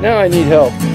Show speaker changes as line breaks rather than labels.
Now I need help.